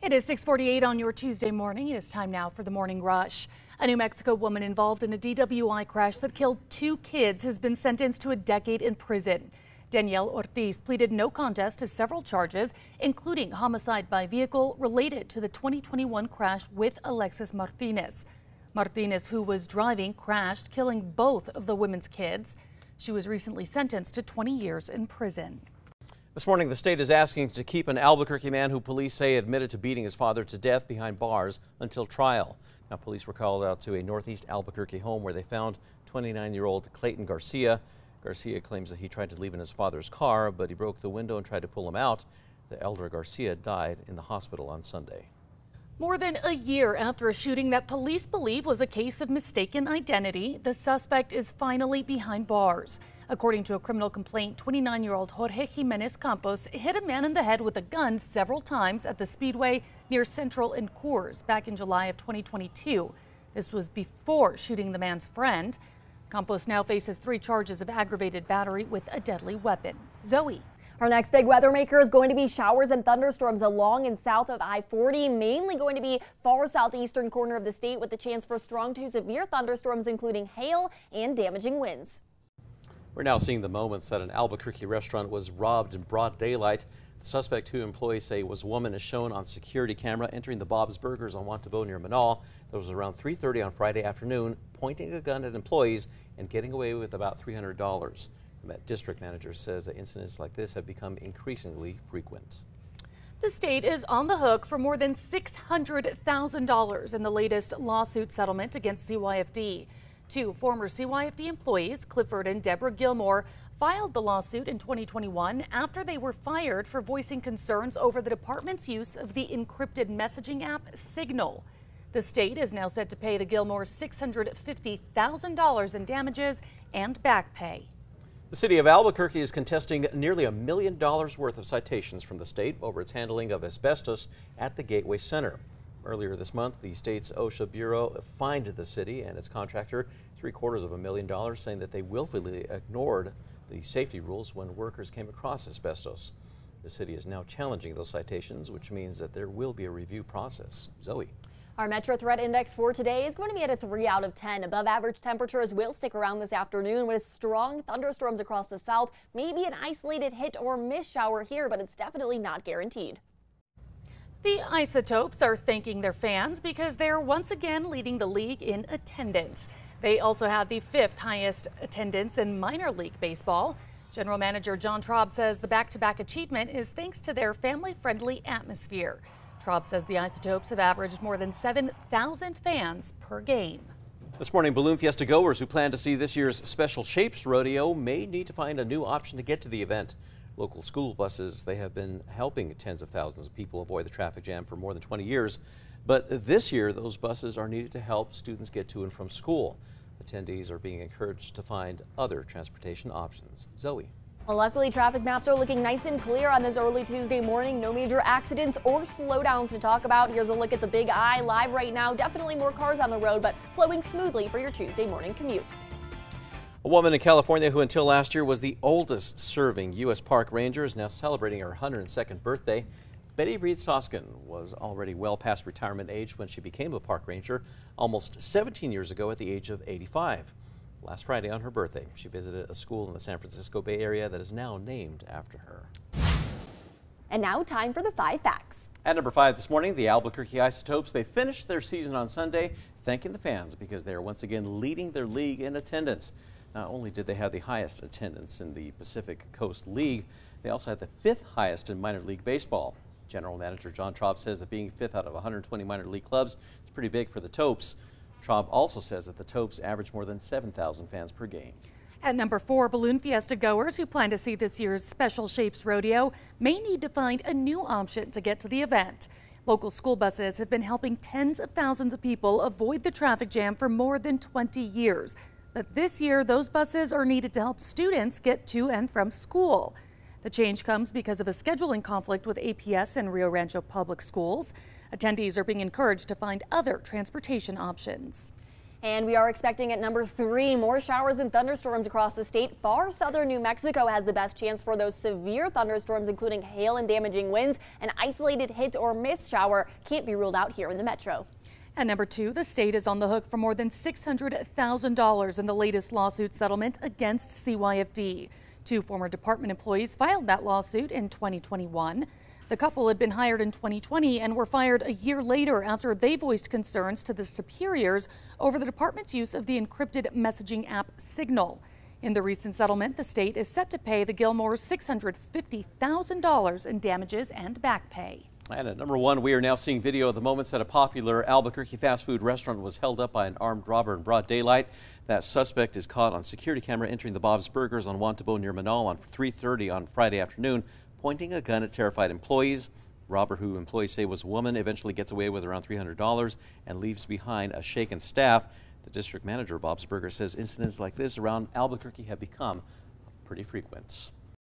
It is 648 on your Tuesday morning. It is time now for the morning rush. A New Mexico woman involved in a DWI crash that killed two kids has been sentenced to a decade in prison. Danielle Ortiz pleaded no contest to several charges, including homicide by vehicle related to the 2021 crash with Alexis Martinez. Martinez, who was driving, crashed, killing both of the women's kids. She was recently sentenced to 20 years in prison. This morning, the state is asking to keep an Albuquerque man who police say admitted to beating his father to death behind bars until trial. Now, police were called out to a northeast Albuquerque home where they found 29-year-old Clayton Garcia. Garcia claims that he tried to leave in his father's car, but he broke the window and tried to pull him out. The elder Garcia died in the hospital on Sunday. More than a year after a shooting that police believe was a case of mistaken identity, the suspect is finally behind bars. According to a criminal complaint, 29 year old Jorge Jimenez Campos hit a man in the head with a gun several times at the Speedway near Central and Coors back in July of 2022. This was before shooting the man's friend. Campos now faces three charges of aggravated battery with a deadly weapon. Zoe. Our next big weather maker is going to be showers and thunderstorms along and south of I-40, mainly going to be far southeastern corner of the state with the chance for strong to severe thunderstorms, including hail and damaging winds. We're now seeing the moments that an Albuquerque restaurant was robbed in broad daylight. The suspect, who employees say was woman, is shown on security camera entering the Bob's Burgers on Juan Tabo near Menaul. That was around 3.30 on Friday afternoon, pointing a gun at employees and getting away with about $300. Met district manager says that incidents like this have become increasingly frequent. The state is on the hook for more than $600,000 in the latest lawsuit settlement against CYFD. Two former CYFD employees, Clifford and Deborah Gilmore, filed the lawsuit in 2021 after they were fired for voicing concerns over the department's use of the encrypted messaging app Signal. The state is now set to pay the Gilmores $650,000 in damages and back pay. The city of Albuquerque is contesting nearly a million dollars worth of citations from the state over its handling of asbestos at the Gateway Center. Earlier this month, the state's OSHA Bureau fined the city and its contractor three quarters of a million dollars, saying that they willfully ignored the safety rules when workers came across asbestos. The city is now challenging those citations, which means that there will be a review process. Zoe. Our Metro Threat Index for today is going to be at a 3 out of 10. Above average temperatures will stick around this afternoon with strong thunderstorms across the south. Maybe an isolated hit or miss shower here, but it's definitely not guaranteed. The Isotopes are thanking their fans because they're once again leading the league in attendance. They also have the fifth highest attendance in minor league baseball. General Manager John Traub says the back-to-back -back achievement is thanks to their family-friendly atmosphere. Traub says the Isotopes have averaged more than 7,000 fans per game. This morning, Balloon Fiesta goers who plan to see this year's Special Shapes Rodeo may need to find a new option to get to the event. Local school buses, they have been helping tens of thousands of people avoid the traffic jam for more than 20 years. But this year, those buses are needed to help students get to and from school. Attendees are being encouraged to find other transportation options. Zoe. Well, luckily, traffic maps are looking nice and clear on this early Tuesday morning. No major accidents or slowdowns to talk about. Here's a look at the Big Eye live right now. Definitely more cars on the road, but flowing smoothly for your Tuesday morning commute. A woman in California who until last year was the oldest serving U.S. Park Ranger is now celebrating her 102nd birthday. Betty Reid Soskind was already well past retirement age when she became a park ranger almost 17 years ago at the age of 85. Last Friday on her birthday, she visited a school in the San Francisco Bay Area that is now named after her. And now time for the five facts. At number five this morning, the Albuquerque Isotopes, they finished their season on Sunday, thanking the fans because they are once again leading their league in attendance. Not only did they have the highest attendance in the Pacific Coast League, they also had the fifth highest in minor league baseball. General Manager John Traub says that being fifth out of 120 minor league clubs is pretty big for the Topes. Traub also says that the Topes average more than 7,000 fans per game. At number four, Balloon Fiesta goers who plan to see this year's Special Shapes Rodeo may need to find a new option to get to the event. Local school buses have been helping tens of thousands of people avoid the traffic jam for more than 20 years. But this year, those buses are needed to help students get to and from school. The change comes because of a scheduling conflict with APS and Rio Rancho Public Schools. Attendees are being encouraged to find other transportation options. And we are expecting at number three more showers and thunderstorms across the state. Far southern New Mexico has the best chance for those severe thunderstorms, including hail and damaging winds. An isolated hit or miss shower can't be ruled out here in the metro. And number two, the state is on the hook for more than $600,000 in the latest lawsuit settlement against CYFD. Two former department employees filed that lawsuit in 2021. The couple had been hired in 2020 and were fired a year later after they voiced concerns to the superiors over the department's use of the encrypted messaging app Signal. In the recent settlement, the state is set to pay the Gilmores $650,000 in damages and back pay. And at number one, we are now seeing video of the moments that a popular Albuquerque fast food restaurant was held up by an armed robber in broad daylight. That suspect is caught on security camera entering the Bob's Burgers on Juan Tabo near Menaul on 3.30 on Friday afternoon, pointing a gun at terrified employees. Robber, who employees say was a woman, eventually gets away with around $300 and leaves behind a shaken staff. The district manager, Bob's Burger, says incidents like this around Albuquerque have become pretty frequent.